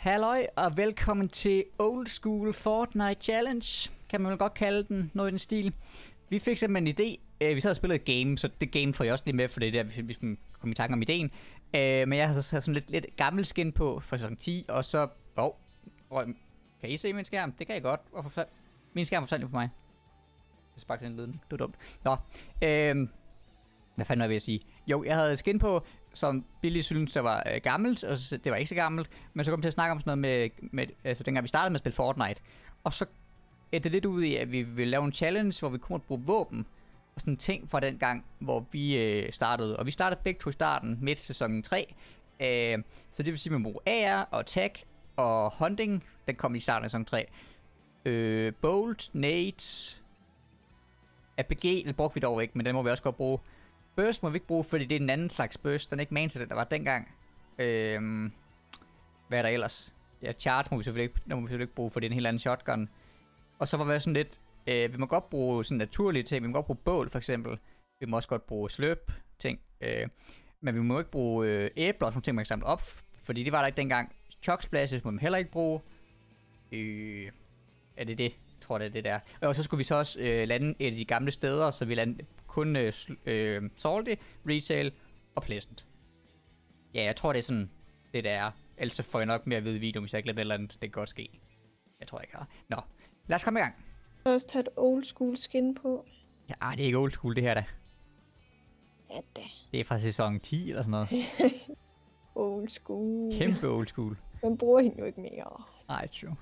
Halløj og velkommen til Old School Fortnite Challenge, kan man vel godt kalde den, noget i den stil. Vi fik simpelthen en idé, øh, vi sad og spillede et game, så det game får jeg også lige med, for det er der, hvis man i tanke om ideen. Øh, men jeg har så sådan lidt, lidt gammel skin på fra sæson 10, og så... Åh, oh, kan I se min skærm? Det kan jeg godt. Hvorfor min skærm forsvandt på mig. Jeg sparkede den ledning. Det var dumt. Nå, øh, hvad fanden var jeg ved at sige? Jo, jeg havde skin på, som Billy synes, der var øh, gammelt, og så, det var ikke så gammelt. Men så kom vi til at snakke om sådan noget med, med altså dengang vi startede med at spille Fortnite. Og så er det lidt ud i, at vi vil lave en challenge, hvor vi kommer at bruge våben. Og sådan ting fra den gang, hvor vi øh, startede. Og vi startede begge to i starten, midt i sæson 3. Øh, så det vil sige, at man bruger AR og tag og hunting. Den kom i starten af sæson 3. Øh, Bolt, Nades, APG, den brugte vi dog ikke, men den må vi også godt bruge. Burst må vi ikke bruge, fordi det er en anden slags burst. Den er ikke man til det, der var dengang. Øhm, hvad er der ellers? Ja, charge må vi selvfølgelig ikke, må vi selvfølgelig ikke bruge, for det er en helt anden shotgun. Og så var vi sådan lidt, øh, vi må godt bruge sådan naturlige ting. Vi må godt bruge bål, for eksempel. Vi må også godt bruge sløb ting. Øh, men vi må ikke bruge øh, æbler og sådan ting, man kan samle op. Fordi det var der ikke dengang. Choksplashes må man heller ikke bruge. Øh, er det det? Jeg tror, det er det der. Og så skulle vi så også øh, lande et af de gamle steder, så vi landede kun øh, øh, Salty, Retail og Pleasant. Ja, jeg tror, det er sådan, det der er. Ellers får jeg nok mere at vide i videoen, hvis jeg et eller andet. Det kan godt ske. Jeg tror ikke, jeg har. Nå, lad os komme i gang. Jeg har også taget et old school skin på. Ja, ah, det er ikke old school, det her da. Ja da. Det er fra sæson 10 eller sådan noget. Old school. Kæmpe old school. Man bruger hende jo ikke mere. Nej, true.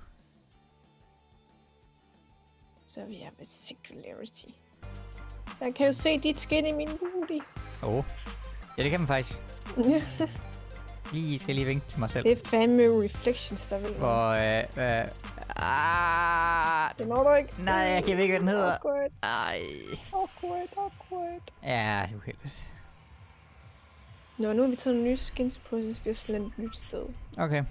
Så vi er med singularity. Jeg kan jo se dit skin i min booty. Åh. Oh. Ja, det kan man faktisk. Lige skal lige vinke til mig selv. det er fandme reflections, der vil. Og øh, øh, ah, Det når du ikke. nej, jeg kan ikke, hvad den hedder. Awkward, Ej. awkward, awkward. Ja, det uheldigt. Nå, nu har vi taget nogle nye skins på, så vi har slet et nyt sted. Okay.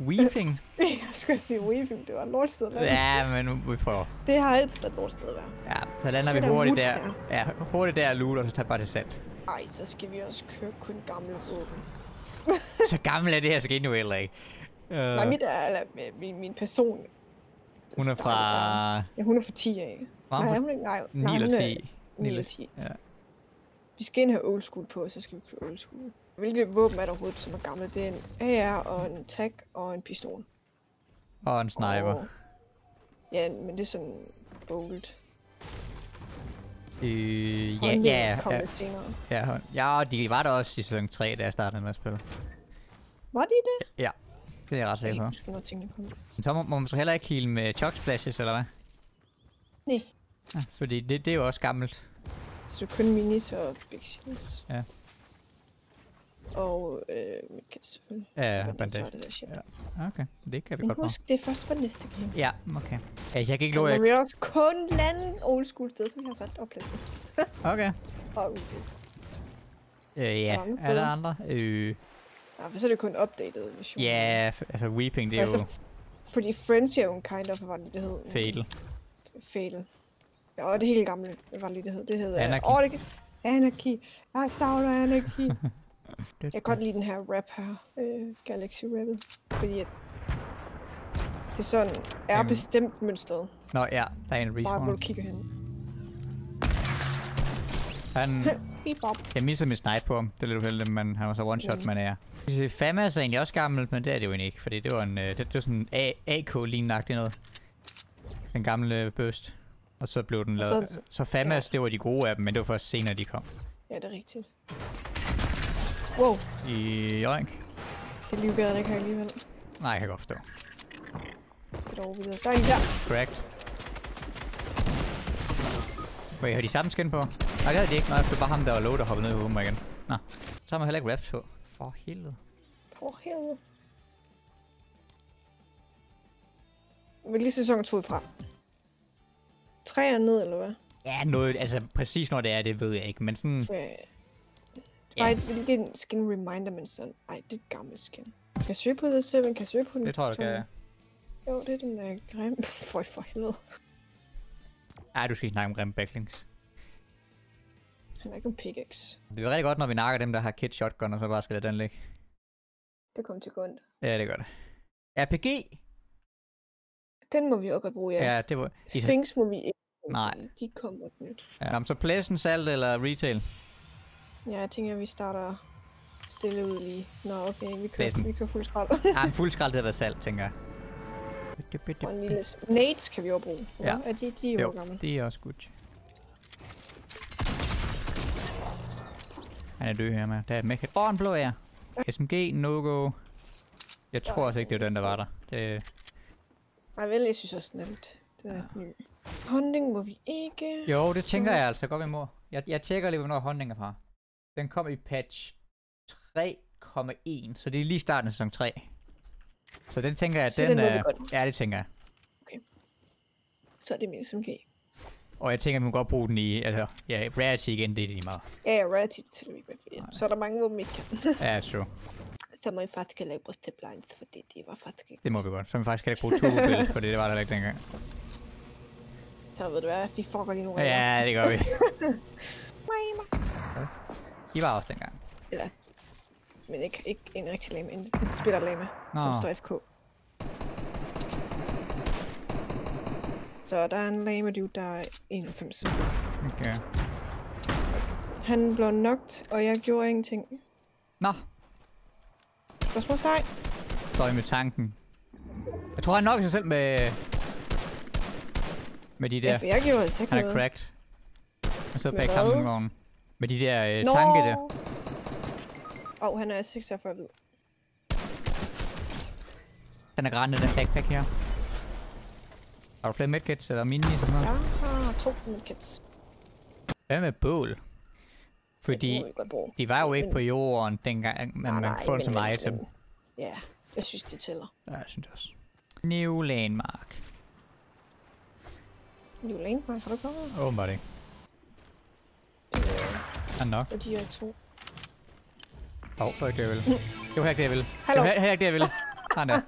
Weeping? jeg skulle sige weaving, det var et lortsted. Ja. ja, men nu vi prøver. Det har altid været et lortsted at være. Ja, så lander vi hurtigt der. der. Ja, hurtigt der og loot, og så tager bare det sandt. Ej, så skal vi også køre kun gamle våben. Så gammel er det her skin jo heller ikke. Uh, Nej, mit er, eller, min, min person. hun er fra... Ja, hun er fra 10 af. Var Nej, hun hun er, nej, 9 nej, eller hun er 10? 9 eller 10. Ja. Vi skal ind have old school på, så skal vi køre old school. Hvilke våben er der overhovedet, som er gamle? Det er en AR og en tag og en pistol. Og en sniper. Og... Ja, men det er sådan bolt. Øh, ja, ja, ja, ja, ja, de var der også i sæson 3, da jeg startede med at spille. Var de det? Ja, det er jeg ret Jeg sikker ikke på. når tingene kom. Men så må, må man så heller ikke heal med choc splashes, eller hvad? Nej, Ja, fordi det, det er jo også gammelt. så kun minis og big shields. Ja. Og øh, kan selvfølgelig. Ja, Jeg bandage. det der shit. Ja. Okay, det kan vi Men godt husk, det er først for næste game. Ja, okay. Altså, jeg kan ikke Så love, må jeg... vi også kun lande old school sted, som vi har sat opladsen. Okay. Og udset. Øh, ja, er der andre? Øh, Nej, for så er det kun updated version. ja, f- altså Weeping, det er jo altså, fordi Friends er jo en kind of, hvad var det, det hed? fatal. Fatal. Ja, og det helt gamle, hvad var det, det hed? Det hed... Anarchy. Åh, det kan... Anarchy. Jeg savner Anarchy. jeg kan godt lide den her rap her. Øh, Galaxy Rebel. Fordi at det er sådan, er Jamen. bestemt mønstret. Nå ja, der er en Bare hvor du respawn. kigger hen. Han, jeg missede min snipe på ham. Det er lidt uheldigt, men han var så one shot, Mm. man er. Famas er egentlig også gammelt, men det er det jo egentlig ikke, fordi det var en, øh, det, det var sådan en A- AK lignagtig noget. Den gamle burst. Og så blev den lavet. så- Så, så Famas, det var de gode af dem, men det var først senere, de kom. Ja, det er rigtigt. Wow, I joink. det liv gad jeg ikke have alligevel. Nej, jeg kan godt forstå. Det er dog videre. Der er en der. Correct. Wait, har de samme skin på? Nej, det havde de ikke. Nej, det var bare ham, der var low, der hoppede ned i mig igen. Nå, så har man heller ikke raps på. For helvede. For helvede. Hvilken sæson tog I fra? Tre er ned, eller hvad? Ja, noget, altså præcis når det er, det ved jeg ikke, men sådan... Øh, Ja. Nej, hvilken skin reminder man sådan? Ej, det er et gammelt skin. Kan jeg søge på det, Seven? Kan jeg søge på den? Det tror jeg, du kan. Jo, det er den der grim. For for helvede. Ej, du skal ikke snakke om grimme backlinks. Han er ikke en pickaxe. Det er rigtig godt, når vi nakker dem, der har kit shotgun, og så bare skal lade den ligge. Det kom til grund. Ja, det gør det. RPG? Den må vi også godt bruge, ja. Ja, det var... Stings må vi ikke Nej. De kommer nyt. ja, jamen, så pladsen, salt eller retail? Ja, jeg tænker, at vi starter stille ud lige. Nå, okay, vi kører, vi kører fuld skrald. Ja, fuld skrald, det havde været salt, tænker jeg. Og en lille... Nades kan vi også bruge. Ja. Er de, de er jo, Jo, det er også godt. Han er død her med. Der er et mech. Åh, en blå er. SMG, no-go. Jeg tror også ikke, det er den, der var der. Det, Nej, vel, jeg synes også, den er lidt... Den er ny. Hunting må vi ikke. jo, det tænker jeg altså godt, vi må. Jeg, jeg tjekker lige, hvornår håndningen er fra. Den kom i patch 3,1, så det er lige starten af sæson 3. Så den tænker jeg, Så den den må vi er... godt. Ja, det tænker jeg. Så er det min SMG. Og jeg tænker, at vi må godt bruge den i... Altså, ja, rarity igen, det er lige meget. Ja, ja, rarity vi ikke med, fordi så er der mange, hvor vi ikke kan. Ja, true. så må I faktisk lave Buster Blinds, fordi det var faktisk ikke. Det må vi godt. Så vi faktisk kan ikke bruge turbo for det, det var der heller ikke dengang. Så ved du hvad, vi fucker lige nogle Ja, det gør vi. I var også dengang. Eller, men ikke, ikke en rigtig lame, en, en spiller lame, som Nå. står FK. Så der er en lame dude, der er 91. Okay. Han blev knocked, og jeg gjorde ingenting. Nå, Spørgsmålstegn? står I med tanken. Jeg tror, han nok sig selv med... Med de Ja, der... for jeg gjorde altså ikke Han er noget. cracked. Han sidder bag campingvognen. Med de der øh, tanke der. Åh, oh, han er 46 hvid. Den er grændende, den backpack her. Har du flere medkits eller mini eller sådan noget? Jeg har to medkits. Hvad med bål? Det Fordi de var jo ikke Men- på jorden dengang, men man får men- item. men- Ja, jeg synes, det tæller. Ja, jeg synes også. New landmark. New Lane, har du kommet? Åbenbart ikke. Det er Er nok. og de er to. Åh, oh, det var ikke det, jeg ville. Det var ikke det, jeg ville. Det Hallo? var he- ikke det, jeg ville. Han der.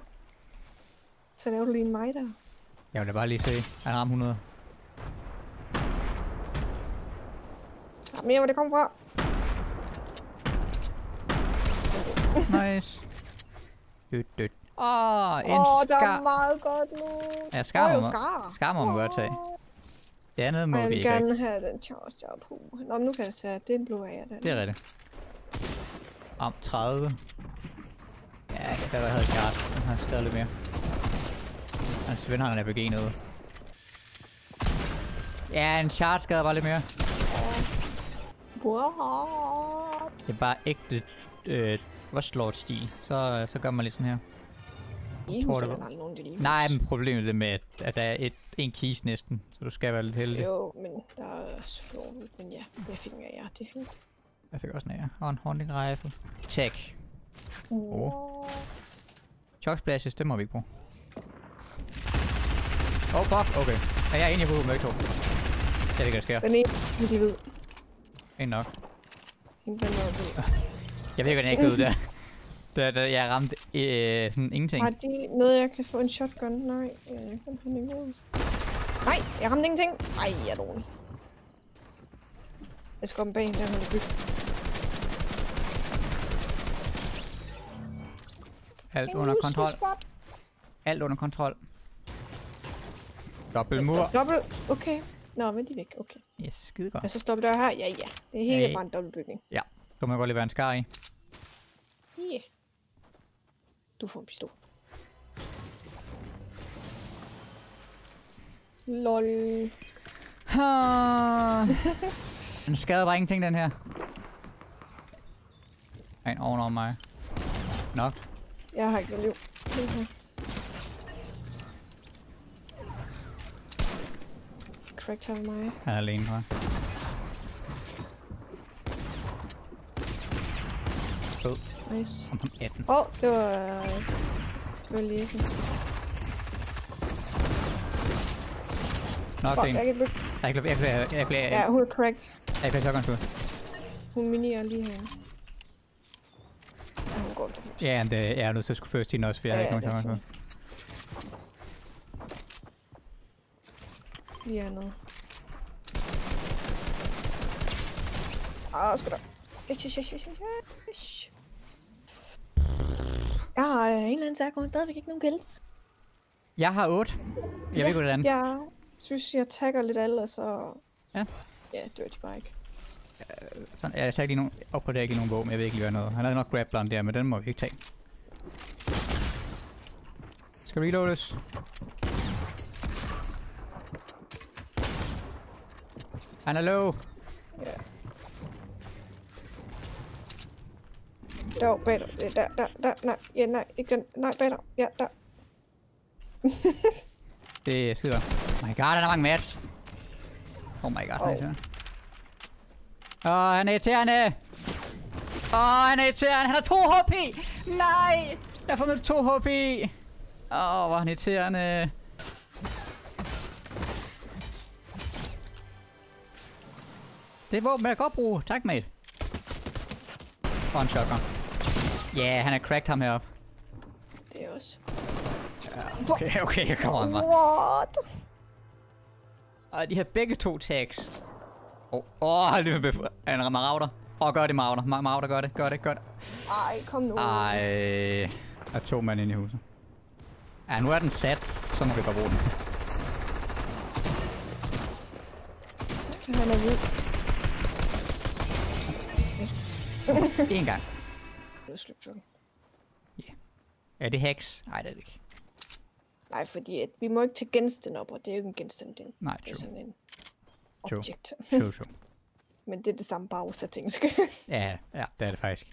Så laver du lige en mig der. Jeg vil da bare lige se. Han rammer 100. Der er mere, hvor det kommer fra. Nice. Dødt, dødt. Åh, en Åh, oh, der er skar. meget godt nu. Ja, skar Åh, jo, man- skar. skar må godt tage. Det andet må Ej, jeg vi vil ikke. gerne have den charge på. Nå, men nu kan jeg tage. Det er en blå af den. Det er rigtigt. Om 30. Ja, der var havde Charles. Han har stadig lidt mere. Hans ven har en RPG noget. Ja, en charge skader bare lidt mere. What? Det er bare ægte øh, Rustlord-stil. Så, så gør man lige sådan her. I det var- aldrig nogen, det lige. Nej, men problemet er det med, at, at der er et, en keys næsten. Så du skal være lidt heldig. Jo, men der er slået ud. Men ja, det fik jeg, ja. Det er fint. Jeg fik også en af jer. Og en hunting rifle. Attack. What? Shock splashes, det må vi ikke bruge. Oh, fuck. Okay. Er jeg enig på med to? Det er ikke, der sker. Den ene, men de ved. Ikke nok. Hende den er. Jeg ved ikke, hvordan jeg ikke ud der. Da, da jeg ramte øh, sådan ingenting. Har de noget, jeg kan få en shotgun? Nej, øh, den har ikke noget. Nej, jeg ramte ingenting. Ej, jeg er dårlig. Jeg skal komme bag, der har bygge. Alt under kontrol. Spot. Alt under kontrol. Dobbelt mur. Dobbelt. Okay. Nå, men de er væk. Okay. Yes, skide godt. Jeg så stoppe dør her. Ja, ja. Det er hele Hey. bare en dobbeltbygning. Så må jeg godt lige være en skar i. Du får en pistol. Lol. Den skader bare ingenting, den her. En ovenover mig. Nok. Jeg har ikke noget liv. Det her. Crack har mig. Han er alene, tror jeg. Fed. Nice. Om 18. Åh, oh, det var... Selvfølgelig ikke. Nok Fuck, en. jeg kan ikke. Jeg kan jeg kan jeg kan kan Ja, hun er cracked. jeg kan shotgun skud. Hun minier lige herinde. Ja, hun går til hus. Ja, men det, jeg er nødt til at skulle først hende også, for jeg har Ja, ikke ja, nogen det skud. Lige hernede. Ah, sgu da. Ish, ish, ish, ish, ish. Jeg har øh, en eller anden særgrund stadigvæk ikke nogen kills. Jeg har 8. Jeg ved ikke, hvordan. Jeg synes, jeg tagger lidt alle, og så... Ja. Ja, Dirty Bike. Sådan, jeg tager ikke lige nogen, opgraderer ikke lige nogen våben, jeg ved ikke lige hvad noget. Han havde nok grappleren der, men den må vi ikke tage. Skal reloades? Han er low. Ja. Der, bag dig. Der, der, der, nej, ja, nej, ikke den. Nej, bag dig. Ja, der. Det er skider. Oh my god, han har mange mats. Oh my god, Oh. nice. Åh, oh, han er irriterende. Åh, oh, han er irriterende. Han har 2 HP. Nej, jeg får med 2 HP. Åh, oh, hvor er han irriterende. Det er våben, jeg kan godt bruge. Tak, mate. Og en shotgun. Ja, yeah, han er cracked ham heroppe. Det er også. Okay, okay, jeg kommer mig. What? Og de har begge to tags. Åh, oh, oh, det med en marauder. Åh, oh, gør det, marauder. Ma- Marauder, gør det, gør det, gør det. Ej, kom nu. Ej, der er to mand inde i huset. Ja, nu er den sat, så må vi bare bruge den. Han er hvid. Yes. En gang. Det er slipsokken. Er det hacks? Nej, det er det ikke. Nej, fordi at vi må ikke tage genstande op, og det er jo ikke en genstand, det er, Nej, det er true. sådan en True. objekt. True, true. Men det er det samme bare oversat engelsk. Ja, ja, det er det faktisk.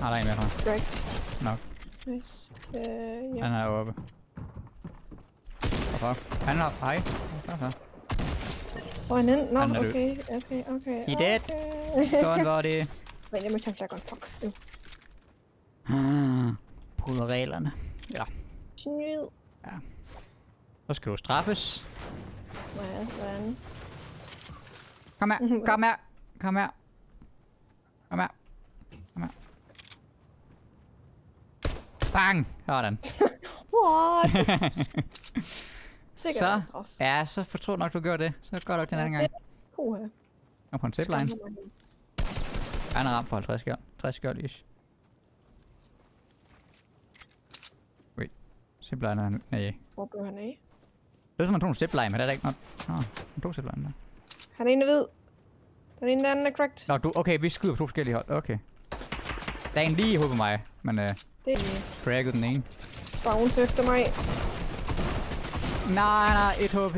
Nej, der er en mere fra. Correct. Nok. Nice. Øh, ja. Han er oppe. Hvorfor? Han er. Hej. Så. Hvor er han henne? Nå, død. okay, okay, okay. Dead. okay. Sådan var det. Men jeg må tage en flaggon. Fuck. Øh. Bryder reglerne. Ja. Snyd. Så skal du straffes. Hvad? Hvordan? Kom her, kom her, kom her. Kom her. Kom her. Bang! Sådan. What? Sikkert Så. Ja, så fortrød nok, du gjorde det. Så gør du ikke den anden gang. Puha. Og på en zipline. Han er ramt for 50 skjold. 60 skjold ish. Wait. Zipline er han... Nej. Hvor blev han af? Det er som, man tog en zipline, men det er der ikke noget. Nå, han tog zipline der. Han er en, der ved. Den ene der anden er cracked. Nå, du, okay, vi skyder på to forskellige hold. Okay. Der er en lige i hovedet på mig, men øh, Det er cracket den ene. bounce efter mig. Nej, nej, 1 HP.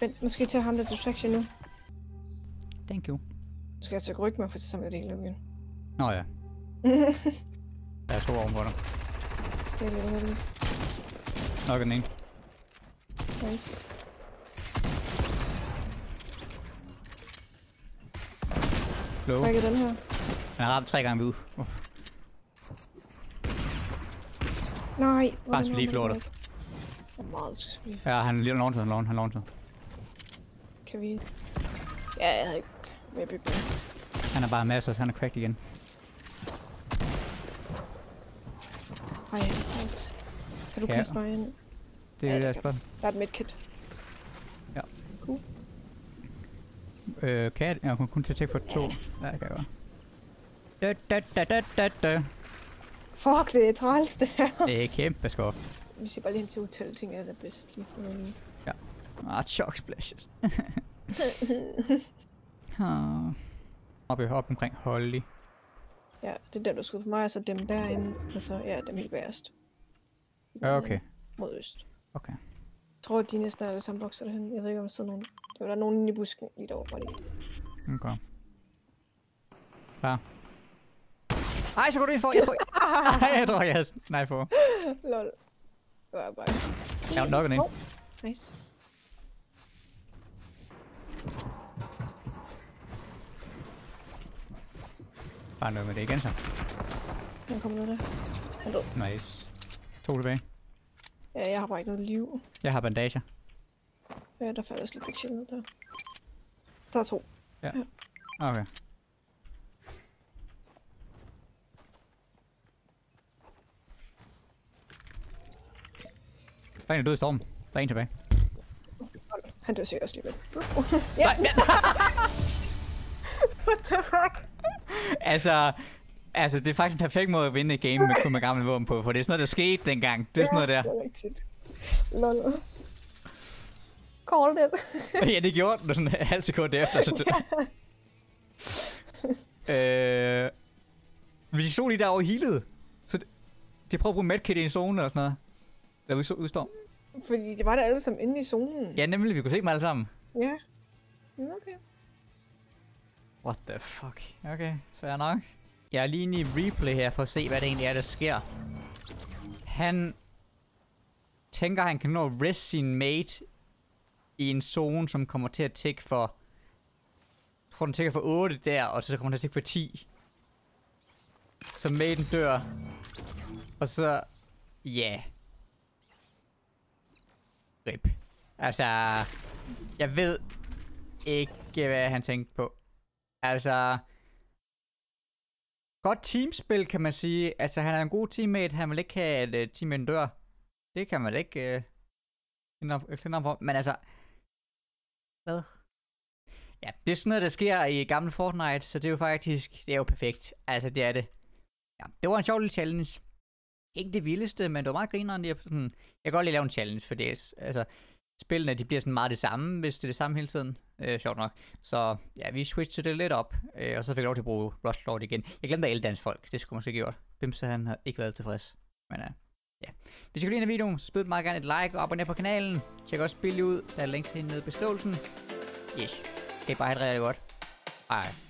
Vent, nu skal jeg tage ham der distraction nu. Thank you. Nu skal jeg til rykke mig, for så samler det hele igen. Nå ja, der er to oven på dig. Det er lidt uheldigt. Nok den ene. Nice. Slow. Cracket den her. Han har ramt tre gange hvid. Nej. Bare skal lige flå dig. Hvor meget skal blive? Ja, han er lige launcher, han launcher, han launcher. Kan vi... Ja, jeg havde ikke bygge med. Han er bare masser, han er cracked igen. Ej, nice. Kan du Ja. kaste mig ind? Det er Ja, ja, det kan spørgsmål. Der er et medkit. Øh, kan jeg? Jeg kunne kun tjekke for to. Ja, det kan jeg godt. Da, da, da, da, da, da. Fuck, det er træls det her. Det er kæmpe skop. Vi siger bare lige hen til hotel, jeg er det bedst lige for noget. Ah, shock splashes. Ah. Oppe op omkring Holly. Ja, det er den, der skød på mig, og så dem derinde, og så ja, dem helt bagerst. Ja, okay. Mod øst. Okay. Jeg tror, at de næsten er alle sammen bokser derhen. Jeg ved ikke, om der sidder nogen. Der var der nogen inde i busken lige derovre. Bare lige. Okay. Klar. Ej, så går du ind for. Jeg tror, Ej, jeg tror, jeg havde nej på. Lol. Det var bare... Jeg har nok ind. Hov. Nice. Bare noget med det igen så. Han kommer ned der. Han død. Nice. To tilbage. Ja, jeg har bare ikke noget liv. Jeg har bandager. Ja, der falder også lidt shit ned der. Der er to. Okay. Der er en, der død i stormen. Der er en tilbage. Han dør sikkert også lige med. ja. What the fuck? Altså, Altså, det er faktisk en perfekt måde at vinde et game med kun med gamle våben på, for det er sådan noget, der skete dengang. Det er sådan noget der. det er rigtigt. Lol. Call it. ja, det gjorde den sådan en halv sekund efter. Så det... øh... De stod lige derovre healede. Så de, de prøver at bruge medkit i en zone og sådan noget. Der udstår. udstår. Fordi det var der alle sammen inde i zonen. Ja, nemlig. Vi kunne se dem alle sammen. Ja. Okay. What the fuck? Okay, fair nok. Jeg er lige inde i replay her for at se, hvad det egentlig er, der sker. Han tænker, han kan nå at rest sin mate i en zone, som kommer til at tække for... Jeg tror, den tækker for 8 der, og så kommer den til at tække for 10. Så maten dør. Og så... Ja. Yeah. Rip. Altså... Jeg ved ikke, hvad han tænkte på. Altså... Godt teamspil, kan man sige. Altså, han er en god teammate. Han vil ikke have, at øh, uh, teamen dør. Det kan man ikke uh, kende ham for. Men altså... Hvad? Ja, det er sådan noget, der sker i gamle Fortnite, så det er jo faktisk... Det er jo perfekt. Altså, det er det. Ja, det var en sjov lille challenge. Ikke det vildeste, men det var meget grineren. Jeg, sådan, jeg kan godt lige lave en challenge, for det er, altså, spillene de bliver sådan meget det samme, hvis det er det samme hele tiden. Øh, sjovt nok. Så ja, vi switchede det lidt op, øh, og så fik jeg lov til at bruge Rush Lord igen. Jeg glemte at dansk folk, det skulle man måske gjort. Bimse han har ikke været tilfreds. Men øh, ja. Hvis I kunne lide videoen, så spyd meget gerne et like og abonner på kanalen. Tjek også billedet ud, der er link til nede i beskrivelsen. Yes. Det er bare helt rigtig godt. Hej.